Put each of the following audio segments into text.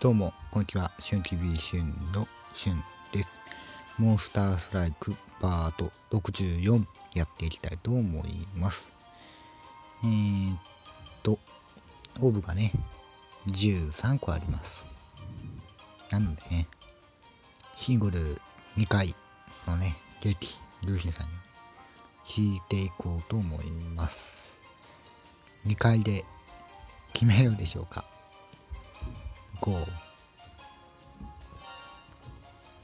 どうも、こんにちは。春 TV 春の春です。モンスターストライクパート64やっていきたいと思います。えー、っと、オーブがね、13個あります。なのでね、シングル2回のね、劇、ルーシーさんにね、引いていこうと思います。2回で決めるでしょうか？5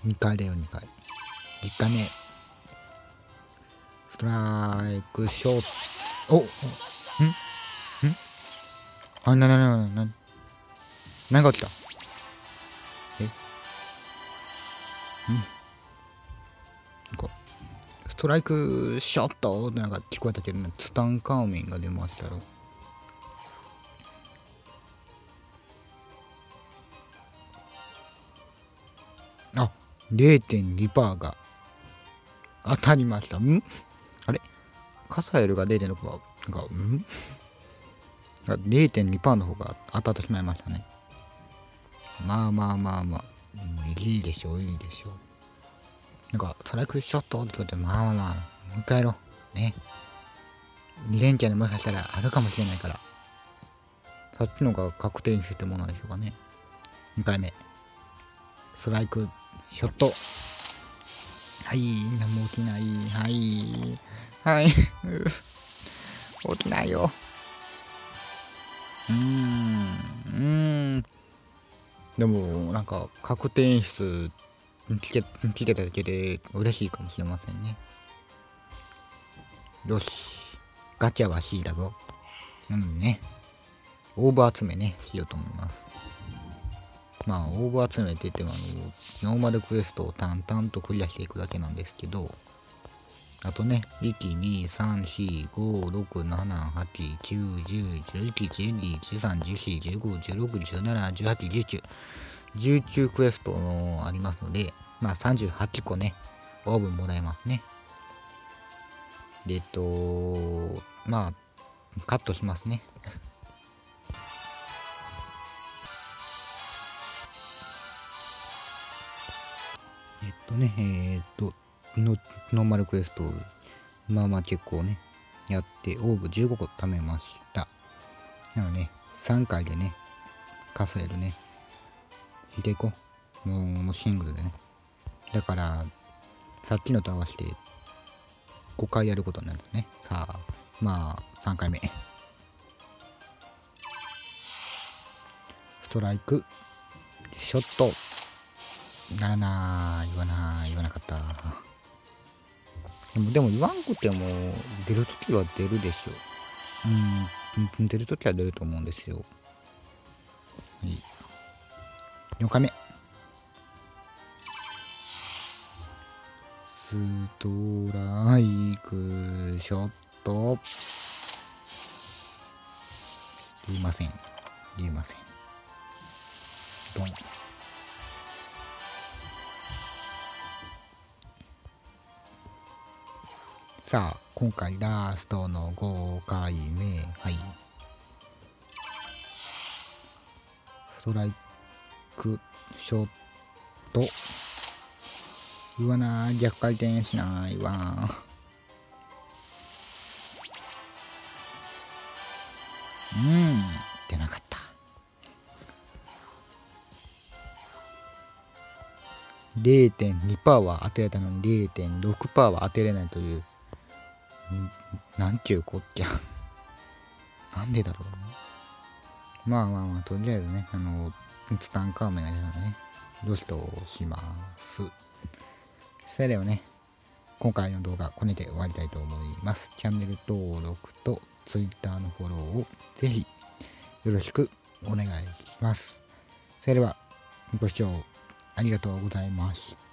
2回だよ2回。1回目。ストライクショート。おおん？ん？あななななな何が起きた？え？ん。なんかストライクショットってなんか聞こえたけどツタンカーメンが出ましたよ。0.2%が当たりました。ん？あれ？カサエルが0.6%が、ん？あ ?0.2% の方が当たってしまいましたね。まあまあまあまあ、いいでしょう、いいでしょう。なんか、ストライクショットってことで、まあまあまあ、もう一回やろう。ね。2連チャンでもしかしたらあるかもしれないから。そっちの方が確定にしてものでしょうかね。2回目。ストライク、ショット。はい、何も起きない。はい。はい。起きないよ。うーん。うーん。でも、なんか、確定演出聞け聞けただけで嬉しいかもしれませんね。よし。ガチャは C だぞ。なのでね、オーブ集めね、しようと思います。まあ、オーブ集めてても、あの、ノーマルクエストを淡々とクリアしていくだけなんですけど、あとね、1、2、3、4、5、6、7、8、9、10、11、12、13、14、15、16、17、18、19、19クエストありますので、まあ38個ね、オーブもらえますね。で、えっと、まあ、カットしますね。えっとね、えーっと、ノーマルクエスト、まあまあ結構ね、やって、オーブ15個貯めました。なので、ね、3回でね、カサエルね、引いていこう。もう、もうシングルでね。だから、さっきのと合わせて、5回やることになるね。さあ、まあ、3回目。ストライク、ショット。ならな言わな言わなかった。でもでも言わんくても出るときは出るでしょ。うん出るときは出ると思うんですよ。はい。4回目。ストライクショット。言いません。言いません。ドン。さあ今回ラストの5回目はい。ストライクショット。言わない。逆回転しないわ。うん。出なかった。0.2%は当てれたのに0.6%は当てれないという。なんちゅうこっちゃ。なんでだろうね。まあまあまあ、とりあえずね、あの、ツタンカーメンが出たのでね、よしとします。それではね、今回の動画、これで終わりたいと思います。チャンネル登録と Twitter のフォローをぜひよろしくお願いします。それでは、ご視聴ありがとうございました。